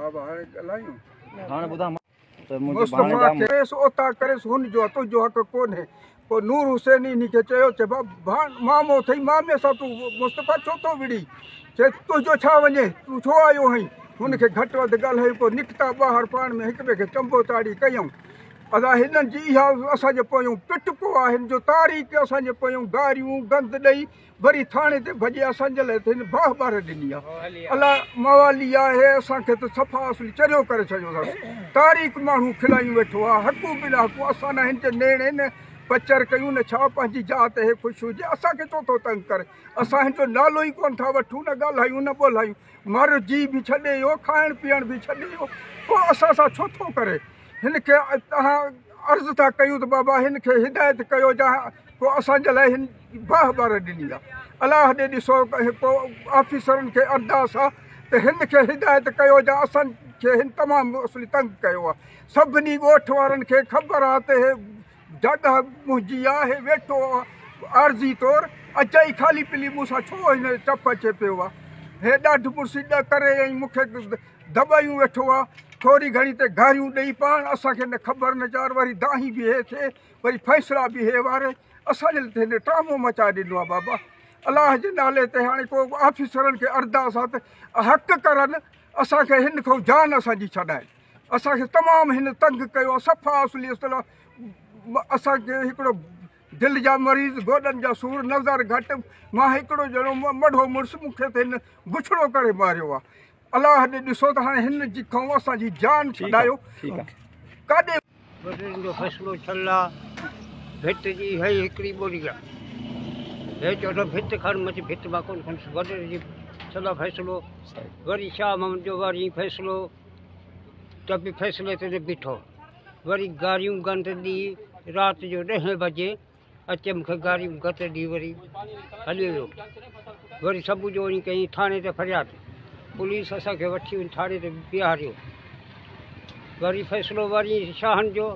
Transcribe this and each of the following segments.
ها هاڻي ڳالهايون هاڻي ٻڌا ڪريس هن جو تنهنجو حق ڪونهي پوءِ نور حسين کي چيو چئي مامو اٿئي مامي سان تون مصطفيٰ ڇو ٿو وڙي چئي تنهنجو ڇا وڃي تون ڇو آيو آهين هن کي گهٽ وڌ ڳالهايون پوءِ نڪتا ٻاهر پاڻ ۾ هڪ ٻئي کي چمبو تاڙي ڪيون اسان هنن جي اها اسان جي پويون پٽ پوءِ آهي هن جو تاريخ اسان جي پويون گاريون گند ڏيئي وري ٿاڻي تي ڀڄي اسان جي لاءِ ته هن باهه ٻار ڏني آهي. الله موالي آهي اسان کي ته صفا اصلي چريو ڪري ڇڏيو تاريخ ماڻهو کلايون ويٺو آهي هقو بنا هقو اسان نه هن جي نيڙي نه پڪچر ڪيون نه ڇا پنهنجي جات هي خوش هجي اسان کي ڇو ٿو تنگ ڪري؟ اسان هن جو نالو ئي ڪونه ٿا وٺون نه ڳالهايون نه ٻولايون. مر جي به ڇڏي ويو کائڻ پيئڻ به ڇڏي ويو پوءِ اسان سان ڇو ٿو ڪري هن کي توهان عرض ٿا ڪيون ته بابا هن کي هدايت ڪيو جا پوءِ اسان جي لاءِ هن باهه ٻار ڏني آهي. الله ڏي ڏسو پوءِ آفيسرن کي ارداس آهي ته هن کي هدايت ڪيو جا اسان کي هن تمام اصلي تنگ ڪيو آهي. سڀني ڳوٺ وارن کي خبر آهي ته هي جڳهه منهنجي آهي ويٺو آهي. عارضي طور اچئي خالي پلي مون سان ڇو هن چپ اچي پيو آهي؟ هي ڏاڍ مرسي ڏ ڪري ۽ مون کي دٻايون ويٺو آهي ٿوري گهڻي ته گاريون ڏيئي پاڻ اسان کي نه خبر نه چار وري داهي به هي ٿئي وري فيصلا به هي واري. اسان جي هن ڊرامو مچا ڏنو آهي بابا. الله جي نالي تي هاڻي ڪو آفيسرن کي ارداس آهي ته حق ڪرن اسان کي هن کان جان اسان جي ڇڏائي. اسان کي تمام هن تنگ ڪيو آهي صفا اصلي اسان کي هڪڙو دل جا مريض گوڏن جا سور نظر گهٽ. مان هڪڙو ڄڻو مڍو مڙس مون کي ته هن بڇڙو ڪري ماريو آهي अलाह ॾे ॾिसो त हाणे हिन जी खां असांजी जान छॾायो। काॾे जो फ़ैसिलो छल आहे। भित जी है हिकिड़ी ॿोली आहे। हे चओ त भित खण मच भित माँ कोन खणसि। वॾनि जी छल फ़ैसिलो। वरी शाह मोहम्मद जो वरी फ़ैसिलो। त बि फ़ैसिले ते बीठो। वरी गारियूं गंद ॾी राति जो ॾहें बजे अचे मूंखे गारियूं गत ॾी वरी। हली वियो। वरी सुबुह जो वञी कई थाणे ते फरियाद। पुलिस असांखे वठी वञी थाणे ते बीहारियो। वरी फ़ैसिलो वरी शाहनि जो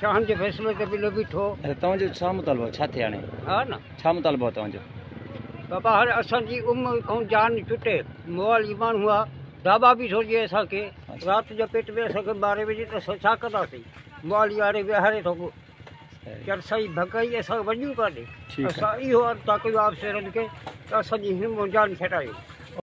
शाहनि जे फ़ैसिले ते बि न बीठो। अरे तव्हांजो छा मुतालबो छा थिए हाणे? हा न। छा मुतालबो आहे तव्हांजो? बाबा हाणे असांजी उमिरि खां जान छुटे। मोहाली माण्हू आहे। ढाबा बि सोचे असांखे। राति जो पेट में असांखे ॿारहें बजे त असां छा कंदासीं? मोहाली वारे विहारे थो चर साईं भॻाई असां वञूं आहे। असां इहो था कयूं अफ़सरनि खे त असांजी जान छॾायो